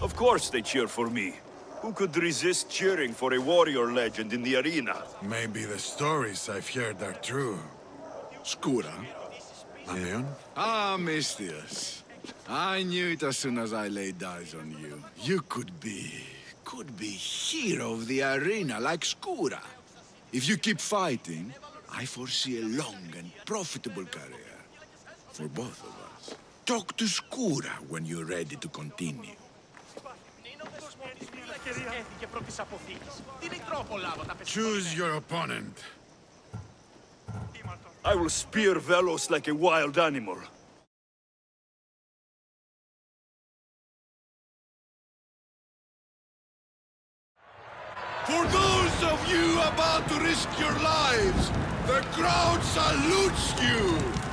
Of course they cheer for me. Who could resist cheering for a warrior legend in the arena? Maybe the stories I've heard are true. Skura? Leon? Ah, Misthios. I knew it as soon as I laid eyes on you. You could be... could be hero of the arena like Skura. If you keep fighting, I foresee a long and profitable career. For both of us. Talk to Skura when you're ready to continue. Choose your opponent. I will spear Velos like a wild animal. For those of you about to risk your lives, the crowd salutes you!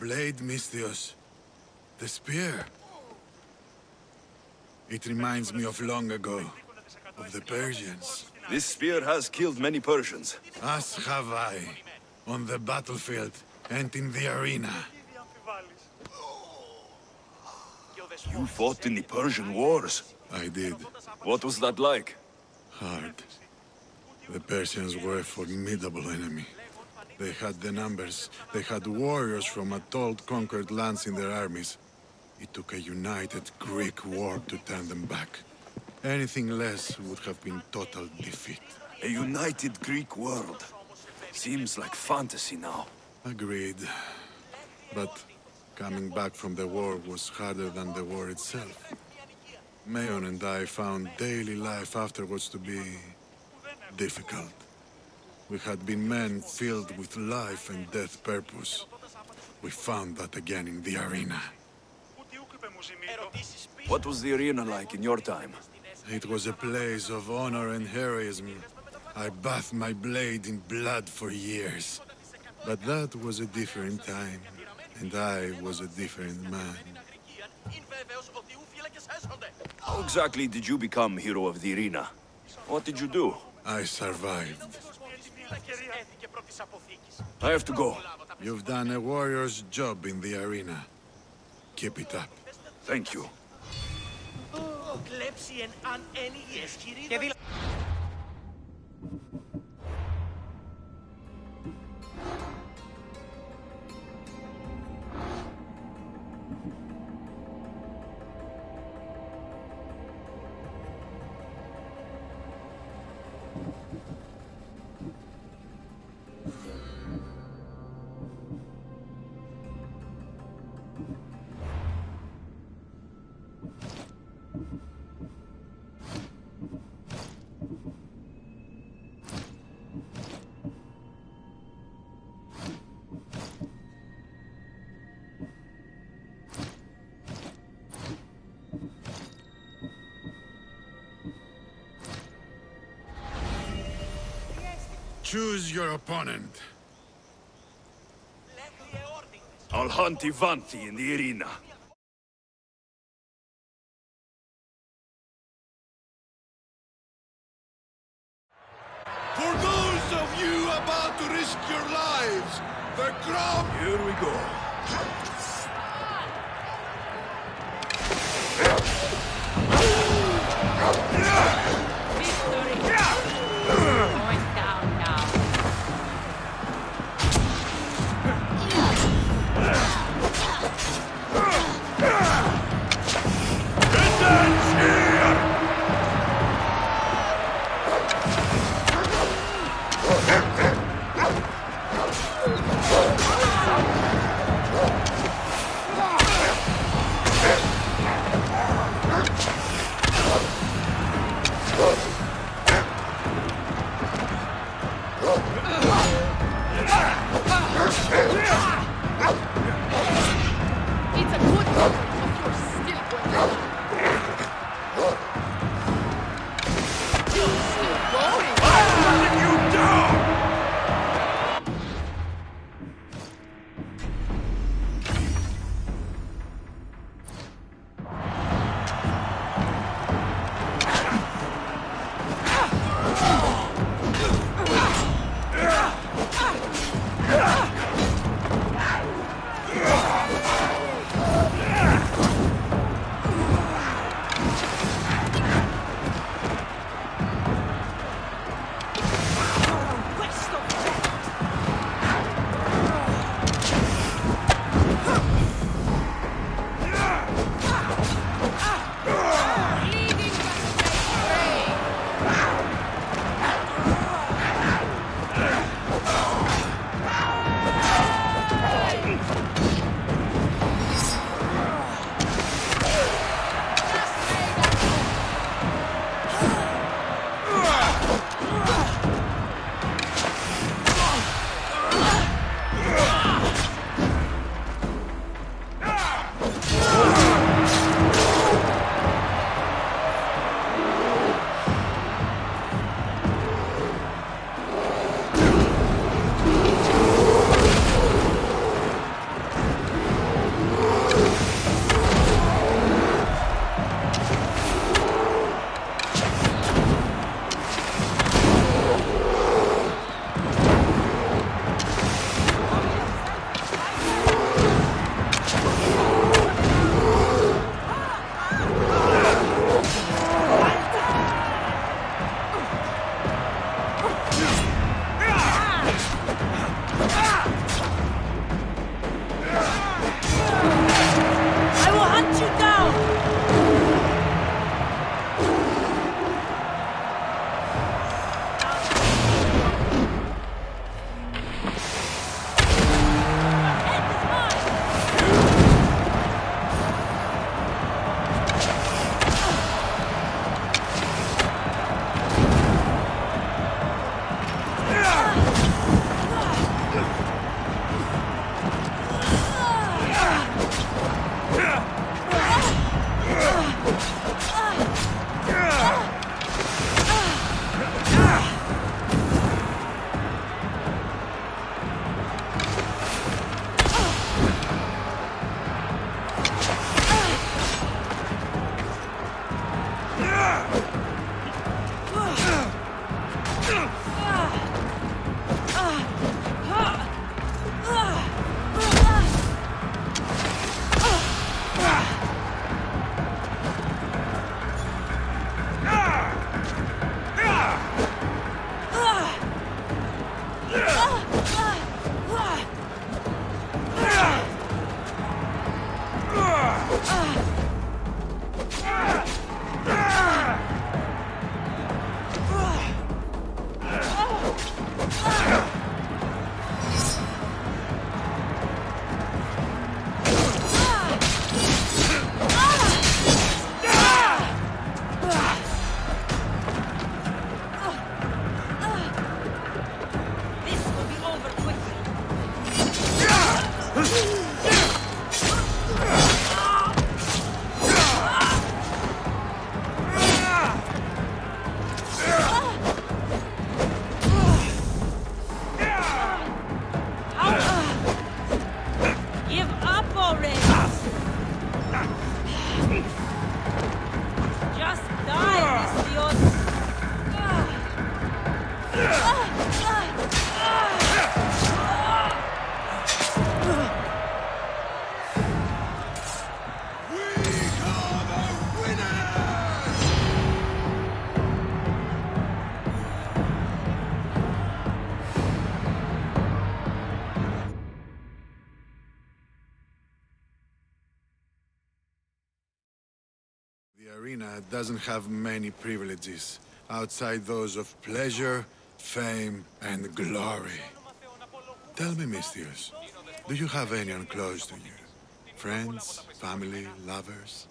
Blade, Misthios. The spear. It reminds me of long ago. Of the Persians. This spear has killed many Persians. As have I. On the battlefield and in the arena. You fought in the Persian wars. I did. What was that like? Hard. The Persians were a formidable enemy. They had the numbers. They had warriors from Atoll conquered lands in their armies. It took a united Greek war to turn them back. Anything less would have been total defeat. A united Greek world. Seems like fantasy now. Agreed. But coming back from the war was harder than the war itself. Mayon and I found daily life afterwards to be... difficult. We had been men filled with life and death purpose. We found that again in the arena. What was the arena like in your time? It was a place of honor and heroism. I bathed my blade in blood for years. But that was a different time, and I was a different man. How exactly did you become hero of the arena? What did you do? I survived. I have to go. You've done a warrior's job in the arena. Keep it up. Thank you. Choose your opponent. I'll hunt Ivanta in the arena. For those of you about to risk your lives, the crowd... Here we go. Victory! that doesn't have many privileges outside those of pleasure, fame, and glory. Tell me, Misthios, do you have anyone close to you? Friends, family, lovers?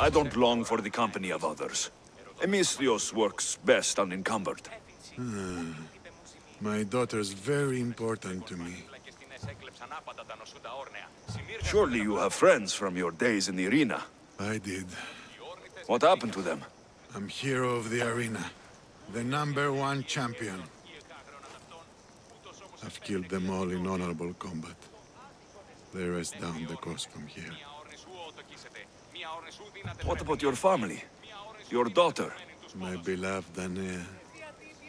I don't long for the company of others. Emisthios works best unencumbered. Hmm. My daughter's very important to me. Surely you have friends from your days in the arena. I did. What happened to them? I'm hero of the arena. The number one champion. I've killed them all in honorable combat. They rest down the coast from here. What about your family? Your daughter? My beloved Anea.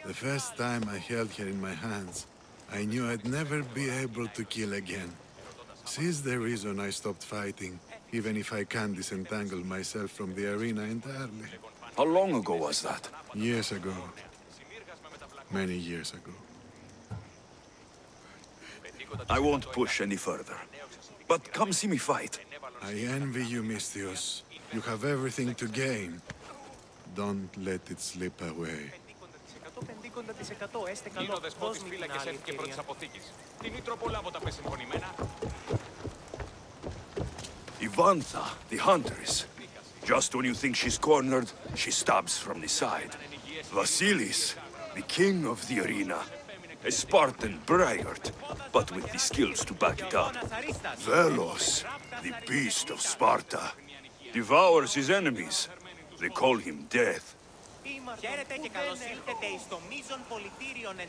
The first time I held her in my hands, I knew I'd never be able to kill again. She's the reason I stopped fighting, even if I can't disentangle myself from the arena entirely. How long ago was that? Years ago. Many years ago. I won't push any further. But come see me fight. I envy you, Misthios. You have everything to gain. Don't let it slip away. 50% έστε Είναι ο καλό. δεσπότης Δώσ' μου την φύλακες άλλη έφυγε πρώτης ευκαιρία. αποθήκης. Την ήτρο πολλά από τα πες συμφωνημένα. Ivantha, the huntress. Just when you think she's cornered, she stabs from the side. Vasilis, the king of the arena. A Spartan braggart, but with the skills to back it up. Velos, the beast of Sparta. Devours his enemies. They call him Death. Χαίρετε και καλώς ήλθετε εις το μείζον πολιτήριον εν